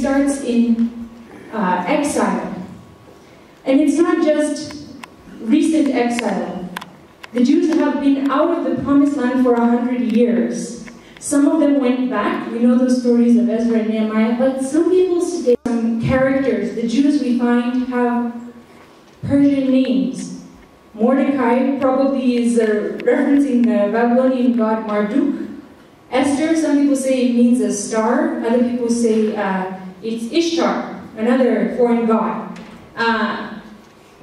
starts in uh, exile. And it's not just recent exile. The Jews have been out of the promised land for a hundred years. Some of them went back. We know those stories of Ezra and Nehemiah, but some people today, some characters, the Jews we find have Persian names. Mordecai probably is uh, referencing the Babylonian god Marduk. Esther, some people say it means a star. Other people say uh, it's Ishtar, another foreign god. Uh,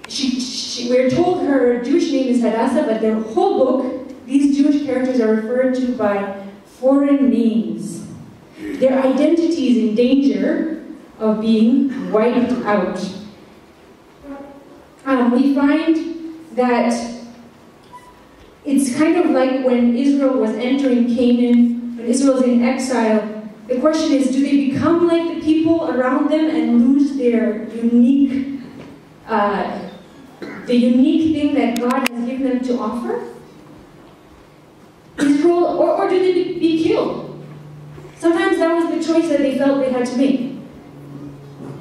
she, she, we're told her Jewish name is Hadassah, but the whole book, these Jewish characters are referred to by foreign names. Their identity is in danger of being wiped out. Um, we find that it's kind of like when Israel was entering Canaan, when Israel was in exile. The question is, do they become like the people around them and lose their unique, uh, the unique thing that God has given them to offer? Israel, or, or do they be killed? Sometimes that was the choice that they felt they had to make.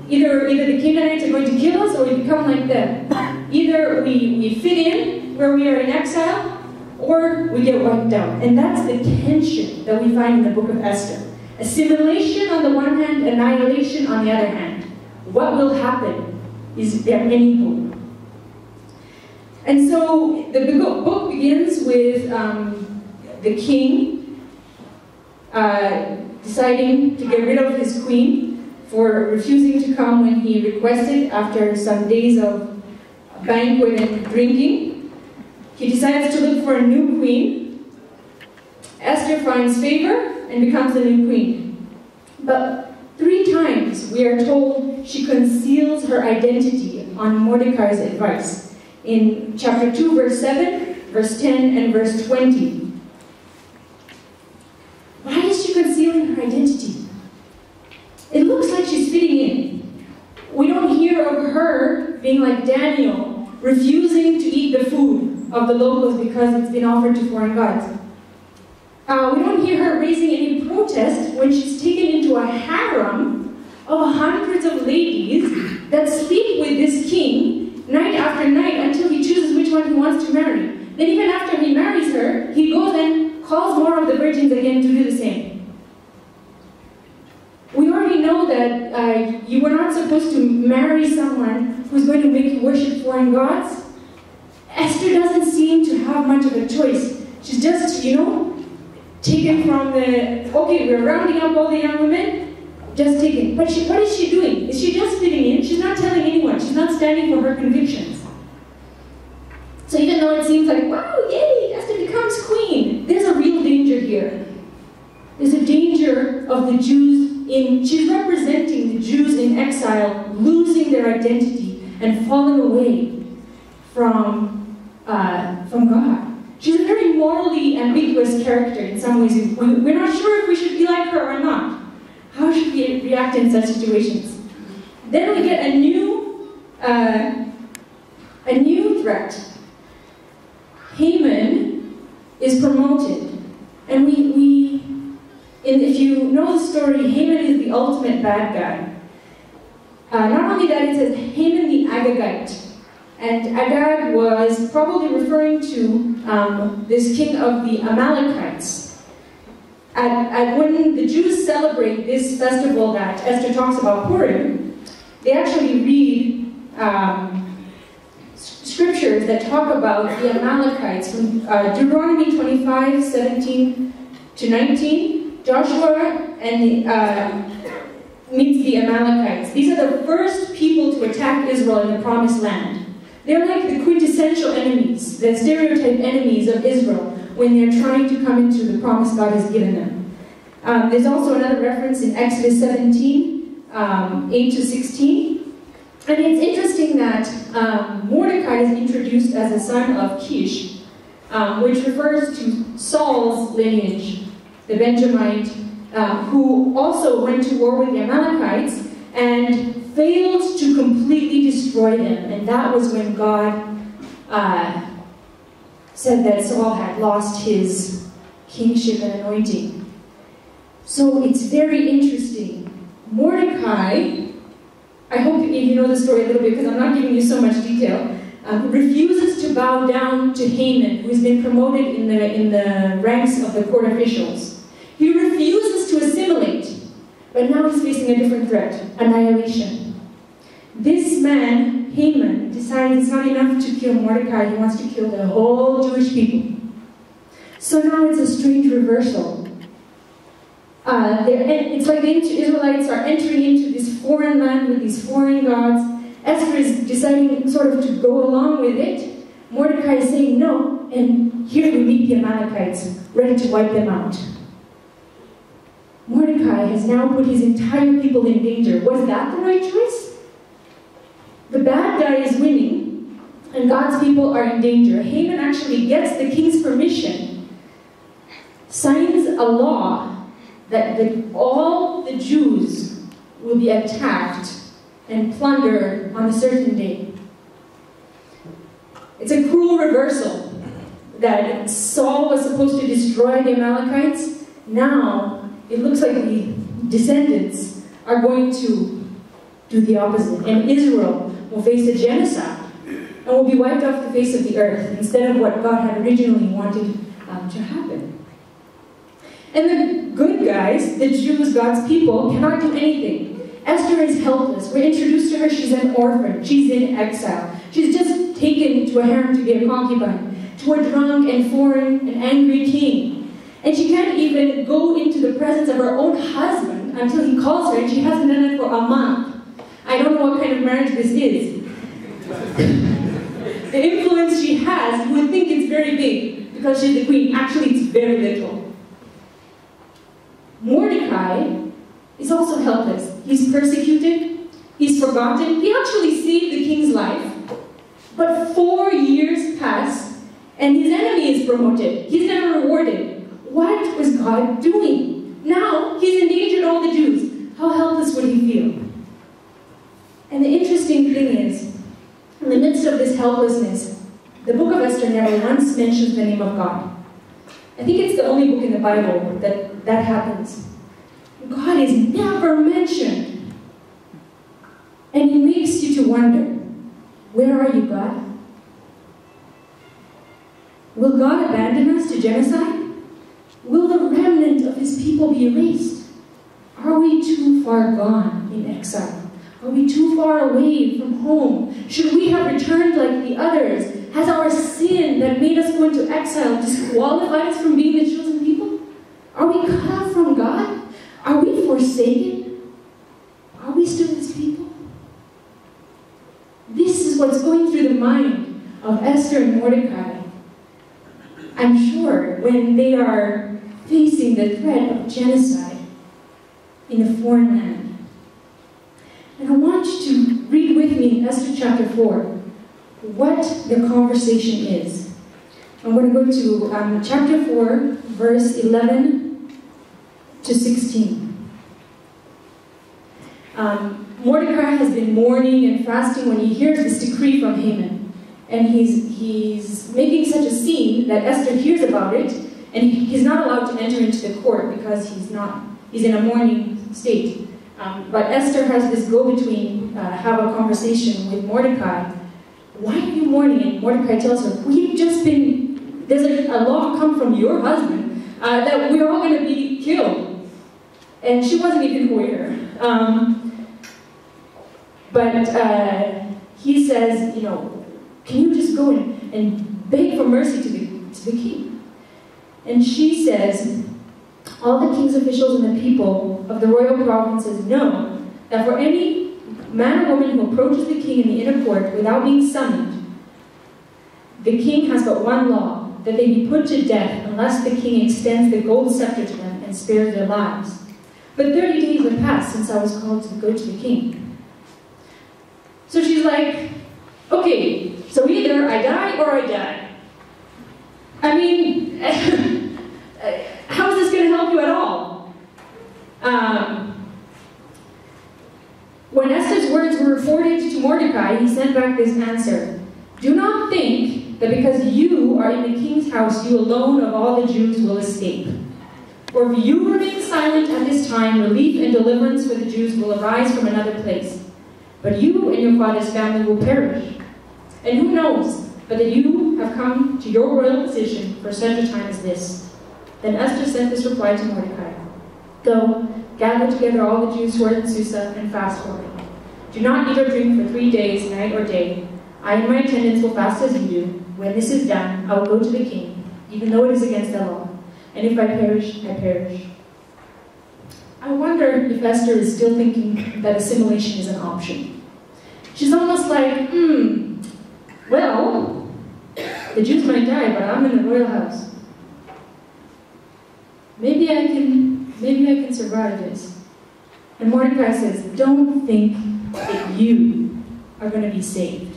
Either, either the Canaanites are going to kill us or we become like them. Either we, we fit in where we are in exile or we get wiped out. And that's the tension that we find in the book of Esther. Assimilation on the one hand, annihilation on the other hand. What will happen? Is there any? And so the book begins with um, the king uh, deciding to get rid of his queen for refusing to come when he requested after some days of banquet and drinking. He decides to look for a new queen. Esther finds favor and becomes the new queen. But three times we are told she conceals her identity on Mordecai's advice. In chapter 2, verse 7, verse 10, and verse 20. Why is she concealing her identity? It looks like she's fitting in. We don't hear of her being like Daniel, refusing to eat the food of the locals because it's been offered to foreign gods. Uh, we don't hear her raising any protest when she's taken into a harem of hundreds of ladies that sleep with this king night after night until he chooses which one he wants to marry. Then even after he marries her, he goes and calls more of the virgins again to do the same. We already know that uh, you were not supposed to marry someone who's going to make you worship foreign gods. Esther doesn't seem to have much of a choice. She's just, you know, taken from the, okay, we're rounding up all the young women, just taken. But she, what is she doing? Is she just fitting in? She's not telling anyone. She's not standing for her convictions. So even though it seems like, wow, yay, Esther becomes queen, there's a real danger here. There's a danger of the Jews in, she's representing the Jews in exile losing their identity and falling away from, uh, from God. She's a very morally ambiguous character in some ways. We're not sure if we should be like her or not. How should we react in such situations? Then we get a new, uh, a new threat. Haman is promoted, and we, we if you know the story, Haman is the ultimate bad guy. Uh, not only that, it says Haman the Agagite. And Agag was probably referring to um, this king of the Amalekites. At, at, when the Jews celebrate this festival that Esther talks about, Purim, they actually read um, scriptures that talk about the Amalekites from uh, Deuteronomy 25, 17 to 19. Joshua and uh, meets the Amalekites. These are the first people to attack Israel in the Promised Land. They're like the quintessential enemies, the stereotype enemies of Israel when they're trying to come into the promise God has given them. Um, there's also another reference in Exodus 17, um, 8 to 16. And it's interesting that um, Mordecai is introduced as a son of Kish, um, which refers to Saul's lineage the Benjamite, uh, who also went to war with the Amalekites and failed to completely destroy them. And that was when God uh, said that Saul had lost his kingship and anointing. So it's very interesting Mordecai, I hope you know the story a little bit because I'm not giving you so much detail, um, refuses to bow down to Haman, who's been promoted in the, in the ranks of the court officials. He refuses to assimilate, but now he's facing a different threat annihilation. This man, Haman, decides it's not enough to kill Mordecai, he wants to kill the whole Jewish people. So now it's a strange reversal. Uh, it's like the Israelites are entering into this foreign land with these foreign gods. Esther is deciding sort of to go along with it. Mordecai is saying no, and here we meet the Amalekites, ready to wipe them out. Mordecai has now put his entire people in danger. Was that the right choice? The bad guy is winning, and God's people are in danger. Haman actually gets the king's permission, signs a law that the, all the Jews will be attacked and plundered on a certain day. It's a cruel reversal that Saul was supposed to destroy the Amalekites. Now, it looks like the descendants are going to do the opposite. And Israel will face a genocide and will be wiped off the face of the earth instead of what God had originally wanted um, to happen. And the good guys, the Jews, God's people, cannot do anything. Esther is helpless. We're introduced to her, she's an orphan. She's in exile. She's just taken to a harem to be a concubine, to a drunk and foreign and angry king. And she can't even go into the presence of her own husband until he calls her, and she hasn't done it for a month. I don't know what kind of marriage this is. the influence she has, you would think it's very big because she's the queen. Actually, it's very little. Mordecai is also helpless. He's persecuted, he's forgotten. He actually saved the king's life. But four years pass, and his enemy is promoted. He's never rewarded. What was God doing? Now he's endangered all the Jews. How helpless would he feel? And the interesting thing is, in the midst of this helplessness, the book of Esther never once mentions the name of God. I think it's the only book in the Bible that that happens. God is never mentioned. And it makes you to wonder, where are you, God? Will God abandon us to genocide? Will the remnant of his people be erased? Are we too far gone in exile? Are we too far away from home? Should we have returned like the others has our sin that made us go into exile disqualified us from being the chosen people? Are we cut off from God? Are we forsaken? Are we still his people? This is what's going through the mind of Esther and Mordecai. I'm sure when they are facing the threat of genocide in a foreign land. Want to read with me Esther chapter 4 what the conversation is. I'm going to go to um, chapter 4, verse 11 to 16. Um, Mordecai has been mourning and fasting when he hears this decree from Haman. And he's, he's making such a scene that Esther hears about it, and he's not allowed to enter into the court because he's not, he's in a mourning state. Um, but Esther has this go-between uh, have a conversation with Mordecai why are you mourning? And Mordecai tells her, we've just been, there's a, a law come from your husband uh, that we're all going to be killed. And she wasn't even aware. Um, but uh, he says, you know, can you just go and, and beg for mercy to the, to the king? And she says, all the king's officials and the people of the royal provinces know that for any man or woman who approaches the king in the inner court without being summoned, the king has but one law, that they be put to death unless the king extends the gold scepter to them and spares their lives. But 30 days have passed since I was called to go to the king. So she's like, okay, so either I die or I die. I mean, how is this going to help you at all? Um, when Esther's words were reported to Mordecai, he sent back this answer Do not think that because you are in the king's house, you alone of all the Jews will escape. For if you remain silent at this time, relief and deliverance for the Jews will arise from another place. But you and your father's family will perish. And who knows but that you have come to your royal position for such a time as this? Then Esther sent this reply to Mordecai Go, gather together all the Jews who are in Susa and fast for me. Do not eat or drink for three days, night or day. I and my attendants will fast as you do. When this is done, I will go to the king, even though it is against the law. And if I perish, I perish. I wonder if Esther is still thinking that assimilation is an option. She's almost like, hmm, well, the Jews might die, but I'm in the royal house. Maybe I can, maybe I can survive this. And Mordecai says, don't think that you are going to be saved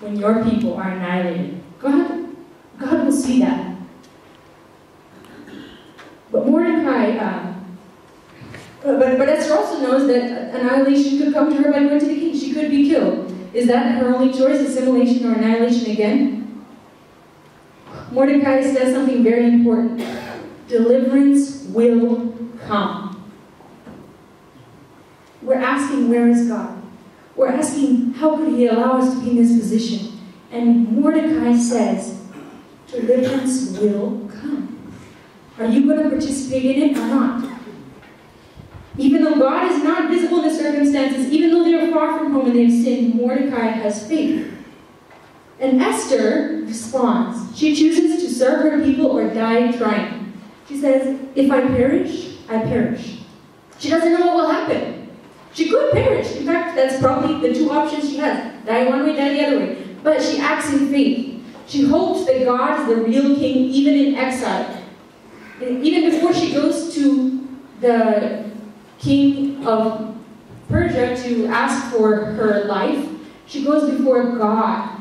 when your people are annihilated. God, God will see that. But Mordecai, uh, but, but Esther also knows that annihilation could come to her by going to the king. She could be killed. Is that her only choice, assimilation or annihilation again? Mordecai says something very important. Deliverance will come. We're asking, where is God? We're asking, how could he allow us to be in this position? And Mordecai says, deliverance will come. Are you going to participate in it or not? Even though God is not visible in the circumstances, even though they are far from home and they have sinned, Mordecai has faith. And Esther responds. She chooses to serve her people or die trying. She says, If I perish, I perish. She doesn't know what will happen. She could perish. In fact, that's probably the two options she has die one way, die the other way. But she acts in faith. She hopes that God is the real king, even in exile. And even before she goes to the king of Persia to ask for her life, she goes before God.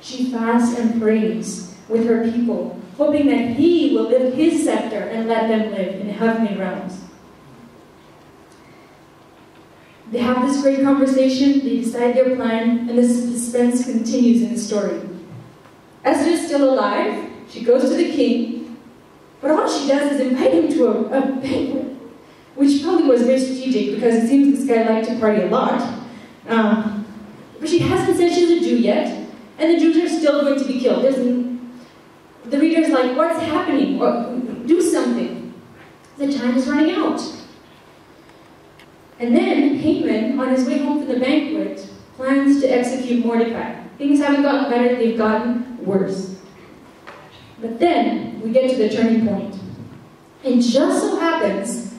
She fasts and prays with her people, hoping that he will lift his scepter and let them live in heavenly realms. They have this great conversation, they decide their plan, and the suspense continues in the story. Esther is still alive, she goes to the king, but all she does is invite him to a, a banquet which probably was very strategic because it seems this guy liked to party a lot. Um, but she hasn't said she's a Jew yet, and the Jews are still going to be killed. There's, the reader is like, what's happening? Or, do something. The time is running out. And then Haman, on his way home from the banquet, plans to execute Mordecai. Things haven't gotten better, they've gotten worse. But then we get to the turning point. It just so happens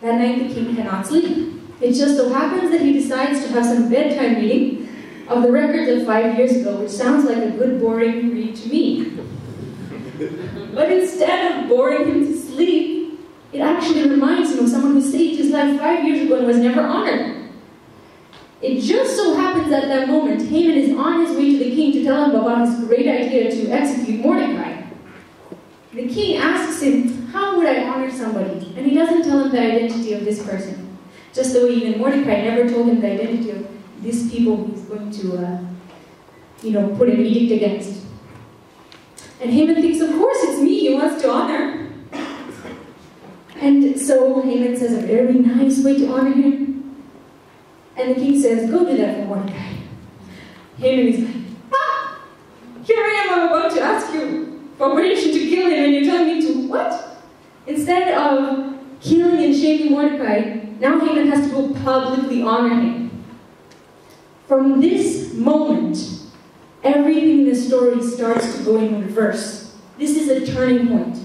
that night the king cannot sleep. It just so happens that he decides to have some bedtime reading of the records of five years ago, which sounds like a good boring read to me. But instead of boring him to sleep, it actually reminds him of someone who saved his life five years ago and was never honored. It just so happens at that moment, Haman is on his way to the king to tell him about his great idea to execute Mordecai. The king asks him, how would I honor somebody? And he doesn't tell him the identity of this person. Just the way even Mordecai never told him the identity of these people he's going to, uh, you know, put an edict against. And Haman thinks, of course it's me he wants to honor. And so Haman says a very nice way to honor him. And the king says, go do that for Mordecai. Haman is like, ah, here I am, I'm about to ask you for permission to kill him, and you're telling me to what? Instead of killing and shaming Mordecai, now Haman has to go publicly honor him. From this moment, everything in the story starts to go in reverse. This is a turning point.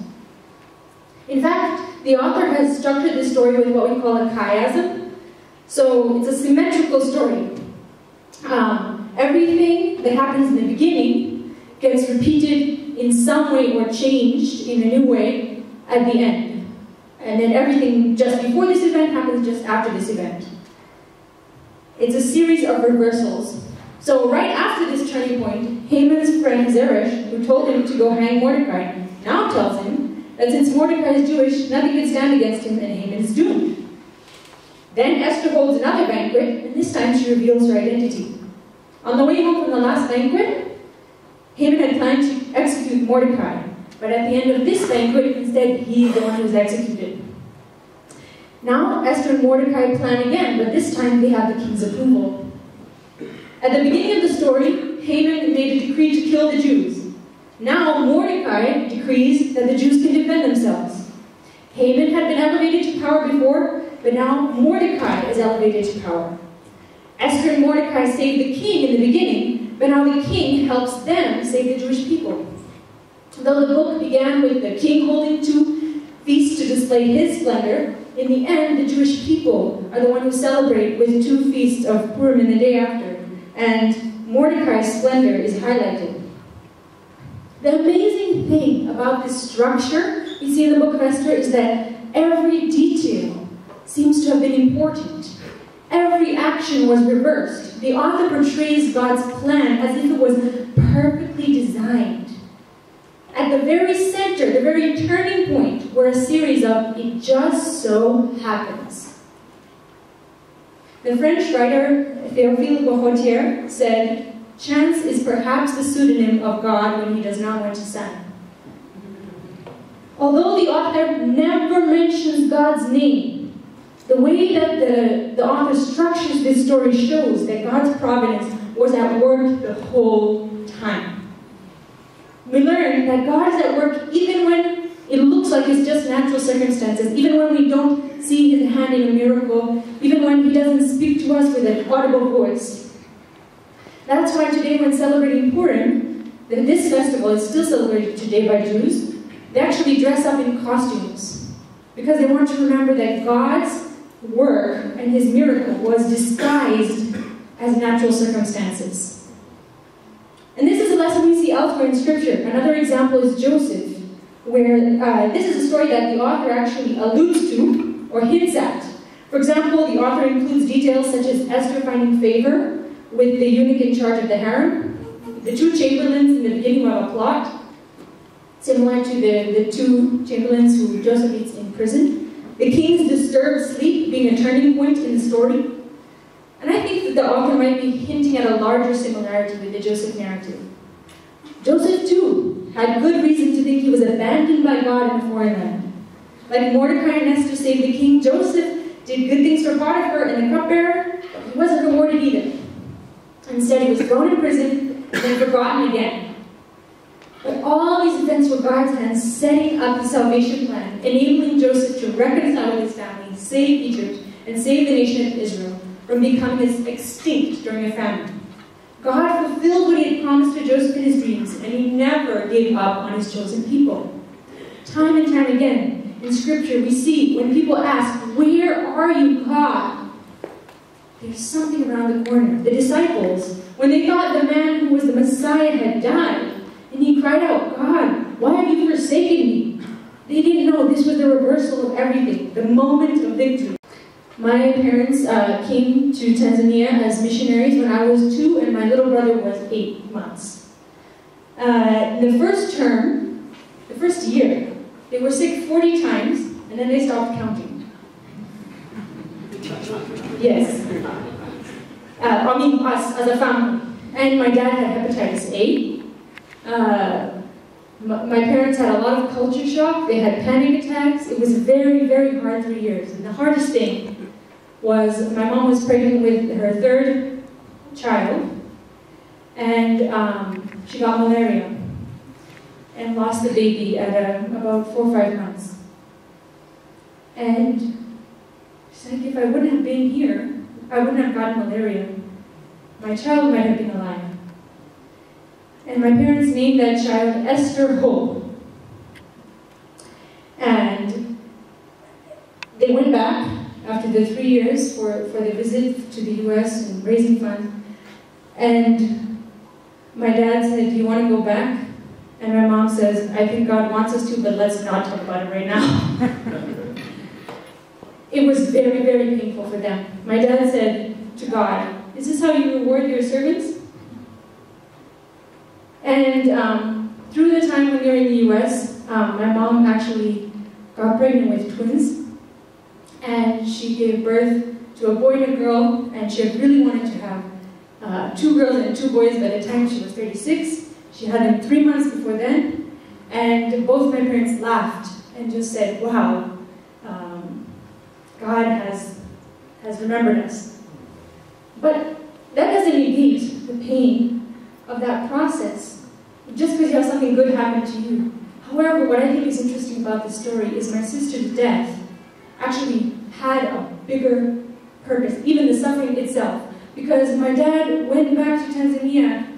In fact, the author has structured this story with what we call a chiasm. So it's a symmetrical story. Um, everything that happens in the beginning gets repeated in some way or changed in a new way at the end. And then everything just before this event happens just after this event. It's a series of reversals. So right after this turning point, Haman's friend Zeresh, who told him to go hang Mordecai, now tells him that since Mordecai is Jewish, nothing can stand against him and Haman is doomed. Then Esther holds another banquet, and this time she reveals her identity. On the way home from the last banquet, Haman had planned to execute Mordecai, but at the end of this banquet, instead, he is the one who is executed. Now Esther and Mordecai plan again, but this time they have the king's approval. At the beginning of the story, Haman made a decree to kill the Jews. Now Mordecai decrees that the Jews can defend themselves. Haman had been elevated to power before, but now Mordecai is elevated to power. Esther and Mordecai saved the king in the beginning, but now the king helps them save the Jewish people. Though the book began with the king holding two feasts to display his splendor, in the end, the Jewish people are the one who celebrate with two feasts of Purim in the day after, and Mordecai's splendor is highlighted. The amazing thing about this structure we see in the book of Esther is that every detail seems to have been important. Every action was reversed. The author portrays God's plan as if it was perfectly designed. At the very center, the very turning point, were a series of it just so happens. The French writer Théophile Gautier said, Chance is perhaps the pseudonym of God when he does not want to send. Although the author never mentions God's name, the way that the, the author structures this story shows that God's providence was at work the whole time. We learn that God is at work even when it looks like it's just natural circumstances, even when we don't see His hand in a miracle, even when He doesn't speak to us with an audible voice. That's why today, when celebrating Purim, that this festival is still celebrated today by Jews, they actually dress up in costumes because they want to remember that God's work and His miracle was disguised as natural circumstances. And this is a lesson we see elsewhere in Scripture. Another example is Joseph, where uh, this is a story that the author actually alludes to or hints at. For example, the author includes details such as Esther finding favor with the eunuch in charge of the harem, the two chamberlains in the beginning of a plot, similar to the, the two chamberlains who Joseph meets in prison, the king's disturbed sleep being a turning point in the story, and I think that the author might be hinting at a larger similarity with the Joseph narrative. Joseph, too, had good reason to think he was abandoned by God in a foreign land. Like Mordecai and Esther saved the king, Joseph did good things for Potiphar and the cupbearer, but he wasn't rewarded either. Instead, he was thrown in prison and then forgotten again. But all these events were God's hand setting up the salvation plan, enabling Joseph to reconcile with his family, save Egypt, and save the nation of Israel from becoming extinct during a famine. God fulfilled what he had promised to Joseph in his dreams, and he never gave up on his chosen people. Time and time again, in Scripture, we see when people ask, Where are you, God? There's something around the corner. The disciples, when they thought the man who was the Messiah had died, and he cried out, God, why have you forsaken me? They didn't know this was the reversal of everything, the moment of victory. My parents uh, came to Tanzania as missionaries when I was two and my little brother was eight months. Uh, the first term, the first year, they were sick 40 times and then they stopped counting. Yes. Uh, I mean, us as a family. And my dad had hepatitis A. Uh, my parents had a lot of culture shock. They had panic attacks. It was very, very hard three years. And the hardest thing was my mom was pregnant with her third child, and um, she got malaria and lost the baby at uh, about four or five months. And she's like, if I wouldn't have been here, I wouldn't have gotten malaria. My child might have been alive. And my parents named that child Esther Hope. And they went back after the three years for, for the visit to the US and raising funds. And my dad said, Do you want to go back? And my mom says, I think God wants us to, but let's not talk about it right now. it was very, very painful for them. My dad said to God, Is this how you reward your servants? And um, through the time when they were in the US, um, my mom actually got pregnant with twins and she gave birth to a boy and a girl, and she really wanted to have uh, two girls and two boys by the time she was 36. She had them three months before then, and both my parents laughed and just said, wow, um, God has, has remembered us. But that doesn't negate the pain of that process, just because you have something good happen to you. However, what I think is interesting about this story is my sister's death actually had a bigger purpose, even the suffering itself. Because my dad went back to Tanzania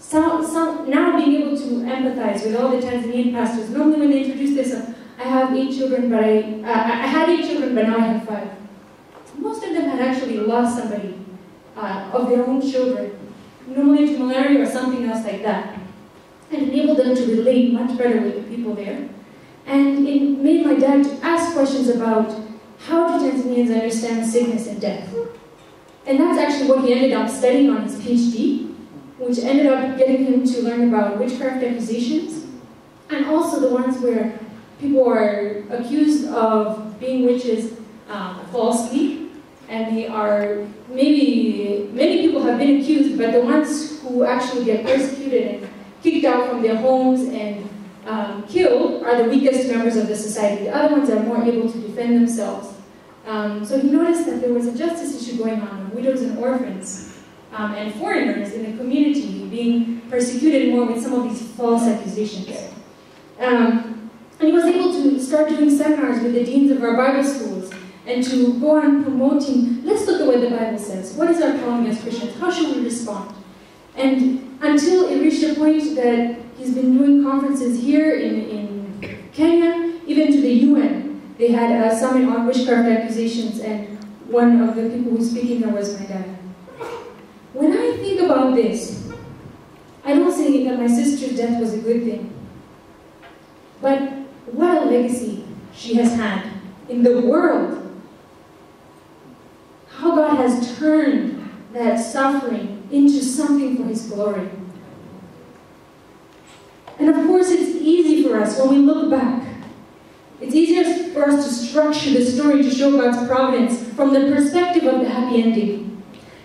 so, so now being able to empathize with all the Tanzanian pastors, normally when they introduce this, uh, I have eight children, but I, uh, I had eight children, but now I have five. Most of them had actually lost somebody uh, of their own children, normally to malaria or something else like that, and enabled them to relate much better with the people there. And it made my dad to ask questions about how do Tanzanians understand sickness and death. And that's actually what he ended up studying on his PhD which ended up getting him to learn about witchcraft accusations, and also the ones where people are accused of being witches um, falsely, and they are maybe many people have been accused, but the ones who actually get persecuted and kicked out from their homes and um, killed are the weakest members of the society. The other ones are more able to defend themselves. Um, so he noticed that there was a justice issue going on with widows and orphans um, and foreigners in the community being persecuted more with some of these false accusations. Um, and he was able to start doing seminars with the deans of our Bible schools and to go on promoting, let's look at what the Bible says. What is our calling as Christians? How should we respond? And until it reached a point that he's been doing conferences here in, in Kenya, even to the UN. They had a summit on witchcraft accusations, and one of the people who was speaking there was my dad. When I think about this, I don't say that my sister's death was a good thing. But what a legacy she has had in the world. How God has turned that suffering into something for His glory. And of course, it's easy for us when we look back. It's easier for us to structure the story to show God's providence from the perspective of the happy ending.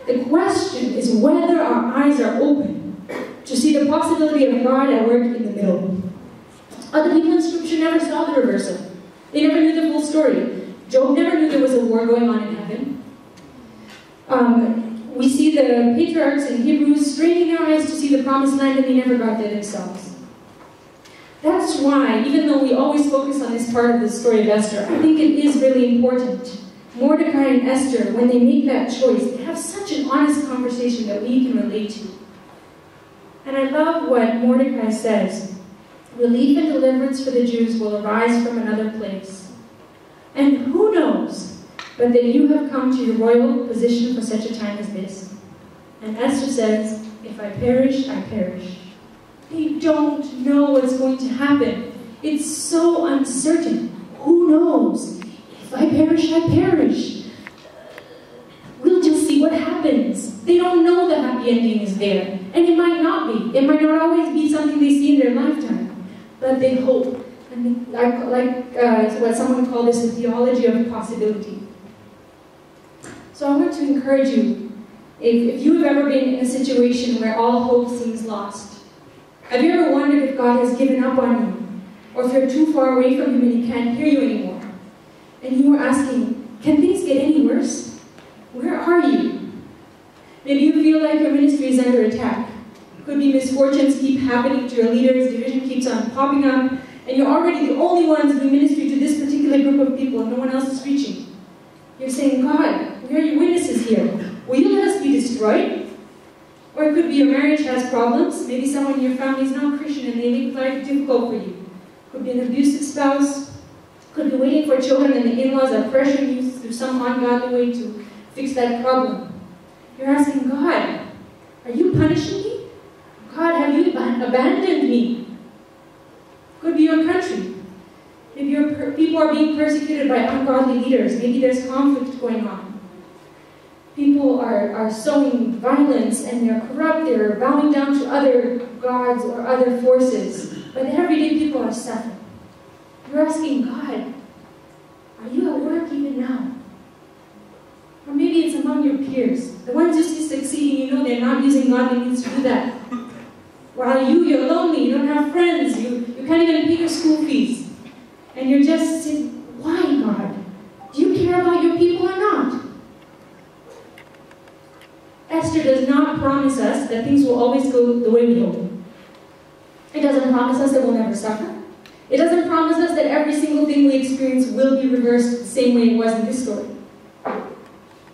The question is whether our eyes are open to see the possibility of God at work in the middle. Other people in Scripture never saw the reversal. They never knew the full story. Job never knew there was a war going on in heaven. Um, we see the patriarchs and Hebrews straining their eyes to see the promised land and they never got there themselves. That's why, even though we always focus on this part of the story of Esther, I think it is really important Mordecai and Esther, when they make that choice, they have such an honest conversation that we can relate to. And I love what Mordecai says relief and deliverance for the Jews will arise from another place. And who knows but that you have come to your royal position for such a time as this? And Esther says, If I perish, I perish. They don't know what's going to happen. It's so uncertain. Who knows? I perish, I perish. We'll just see what happens. They don't know the happy ending is there. And it might not be. It might not always be something they see in their lifetime. But they hope. And like, like uh, what someone called this the theology of possibility. So I want to encourage you, if, if you've ever been in a situation where all hope seems lost, have you ever wondered if God has given up on you? Or if you're too far away from Him and He can't hear you anymore? And you were asking, can things get any worse? Where are you? Maybe you feel like your ministry is under attack. Could be misfortunes keep happening to your leaders, division keeps on popping up, and you're already the only ones doing ministry to this particular group of people, and no one else is reaching. You're saying, God, we are your witnesses here. Will you let us be destroyed? Or it could be your marriage has problems. Maybe someone in your family is not Christian and they make life difficult for you. Could be an abusive spouse, could be waiting for children and the in-laws are pressuring you through some ungodly way to fix that problem. You're asking God, are you punishing me? God, have you abandoned me? Could be your country. Maybe your people are being persecuted by ungodly leaders. Maybe there's conflict going on. People are, are sowing violence and they're corrupt. They're bowing down to other gods or other forces. But everyday people are suffering. You're asking God, are you at work even now? Or maybe it's among your peers. The ones you see succeeding, you know they're not using godly means to do that. While you, you're lonely, you don't have friends, you, you can't even pay your school fees. And you're just saying, why, God? Do you care about your people or not. Esther does not promise us that things will always go the way we hope. It doesn't promise us that we'll never suffer. It doesn't promise us that every single thing we experience will be reversed the same way it was in this story.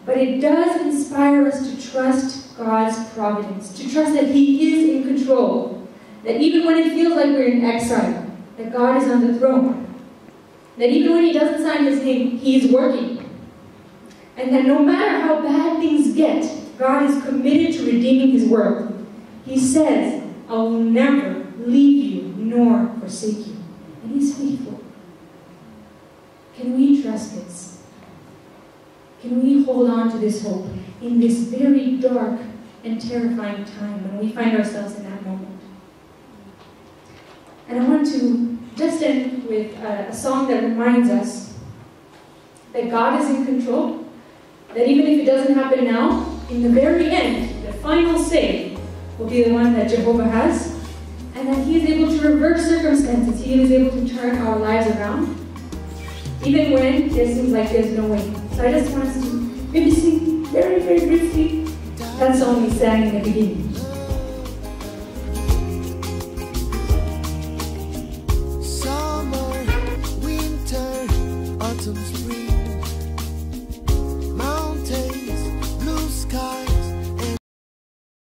But it does inspire us to trust God's providence, to trust that He is in control, that even when it feels like we're in exile, that God is on the throne, that even when He doesn't sign His name, He is working, and that no matter how bad things get, God is committed to redeeming His work. He says, I will never leave you nor forsake you. He's faithful. Can we trust this? Can we hold on to this hope in this very dark and terrifying time when we find ourselves in that moment? And I want to just end with a, a song that reminds us that God is in control, that even if it doesn't happen now, in the very end, the final say will be the one that Jehovah has, and that He is able reverse circumstances. He is able to turn our lives around, even when it seems like there's no way. So I just want us to maybe sing very, very briefly that song we sang in the beginning.